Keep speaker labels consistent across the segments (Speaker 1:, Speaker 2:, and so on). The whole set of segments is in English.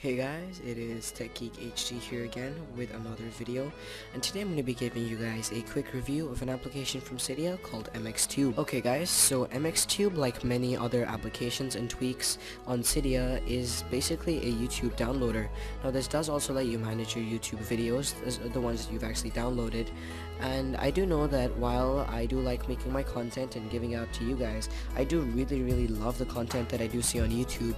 Speaker 1: Hey guys, it is TekGeekHD here again with another video and today I'm going to be giving you guys a quick review of an application from Cydia called MXTube. Okay guys, so MXTube like many other applications and tweaks on Cydia is basically a YouTube downloader. Now this does also let you manage your YouTube videos, the ones that you've actually downloaded and I do know that while I do like making my content and giving out to you guys, I do really really love the content that I do see on YouTube,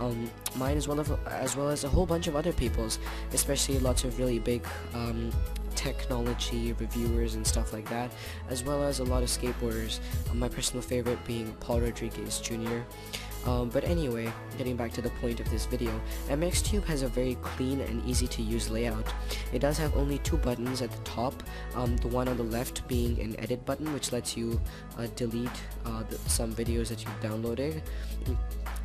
Speaker 1: um, mine is well as, as well as a whole bunch of other people's, especially lots of really big um, technology reviewers and stuff like that, as well as a lot of skateboarders, uh, my personal favorite being Paul Rodriguez Jr. Um, but anyway, getting back to the point of this video, MXTube has a very clean and easy to use layout. It does have only two buttons at the top, um, the one on the left being an edit button which lets you uh, delete uh, the, some videos that you've downloaded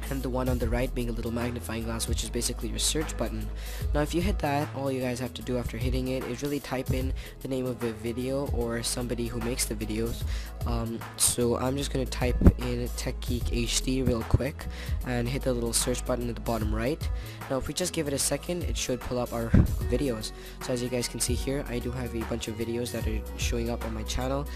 Speaker 1: and the one on the right being a little magnifying glass which is basically your search button. Now if you hit that, all you guys have to do after hitting it is really type in the name of the video or somebody who makes the videos. Um, so I'm just going to type in TekGeekHD real quick and hit the little search button at the bottom right. Now if we just give it a second, it should pull up our videos. So as you guys can see here, I do have a bunch of videos that are showing up on my channel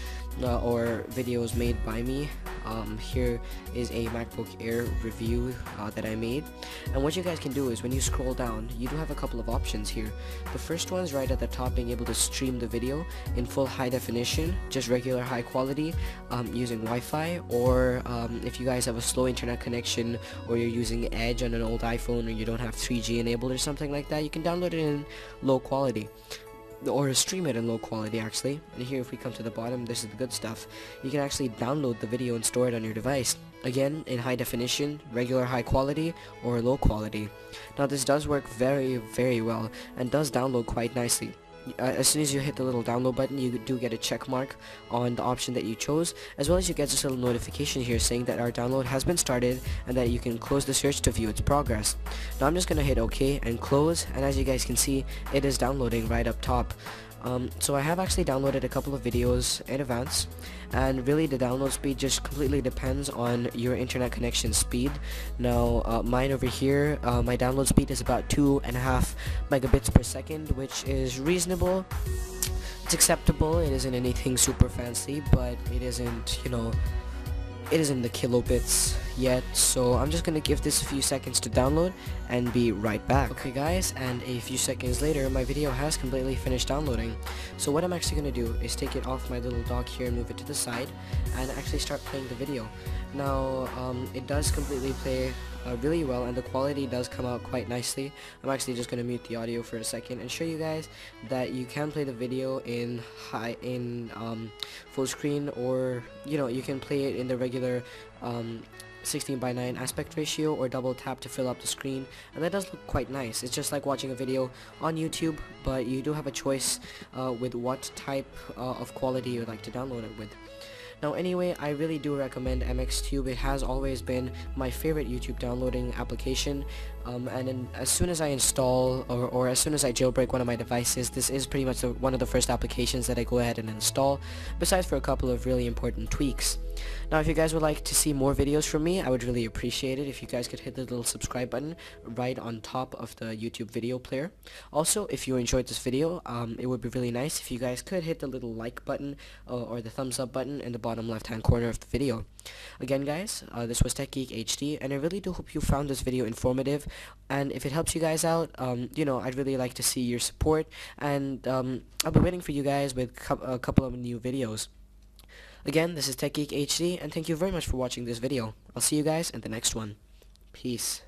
Speaker 1: uh, or videos made by me. Um, here is a MacBook Air review uh, that I made. And what you guys can do is when you scroll down, you do have a couple of options here. The first one's right at the top being able to stream the video in full high definition, just regular high quality um, using Wi-Fi or um, if you guys have a slow internet connection or you're using Edge on an old iPhone or you don't have 3G enabled or something like that, you can download it in low quality or stream it in low quality actually. And here if we come to the bottom this is the good stuff. You can actually download the video and store it on your device. Again in high definition regular high quality or low quality. Now this does work very very well and does download quite nicely uh, as soon as you hit the little download button you do get a check mark on the option that you chose as well as you get this little notification here saying that our download has been started and that you can close the search to view its progress. Now I'm just gonna hit OK and close and as you guys can see it is downloading right up top um, so I have actually downloaded a couple of videos in advance and really the download speed just completely depends on your internet connection speed. Now uh, mine over here, uh, my download speed is about two and a half megabits per second which is reasonable. It's acceptable, it isn't anything super fancy but it isn't, you know, it isn't the kilobits yet so I'm just gonna give this a few seconds to download and be right back. Okay guys and a few seconds later my video has completely finished downloading. So what I'm actually gonna do is take it off my little dock here and move it to the side and actually start playing the video. Now um, it does completely play uh, really well and the quality does come out quite nicely. I'm actually just going to mute the audio for a second and show you guys that you can play the video in high in um, full screen or you know you can play it in the regular um, 16 by 9 aspect ratio or double tap to fill up the screen and that does look quite nice it's just like watching a video on YouTube but you do have a choice uh, with what type uh, of quality you'd like to download it with now anyway, I really do recommend MXTube. It has always been my favorite YouTube downloading application. Um, and then as soon as I install or, or as soon as I jailbreak one of my devices, this is pretty much the, one of the first applications that I go ahead and install, besides for a couple of really important tweaks. Now if you guys would like to see more videos from me, I would really appreciate it if you guys could hit the little subscribe button right on top of the YouTube video player. Also, if you enjoyed this video, um, it would be really nice if you guys could hit the little like button uh, or the thumbs up button in the bottom left hand corner of the video. Again guys, uh, this was Tech Geek HD and I really do hope you found this video informative and if it helps you guys out, um, you know, I'd really like to see your support and um, I'll be waiting for you guys with a couple of new videos. Again, this is TekGeekHD, and thank you very much for watching this video. I'll see you guys in the next one. Peace.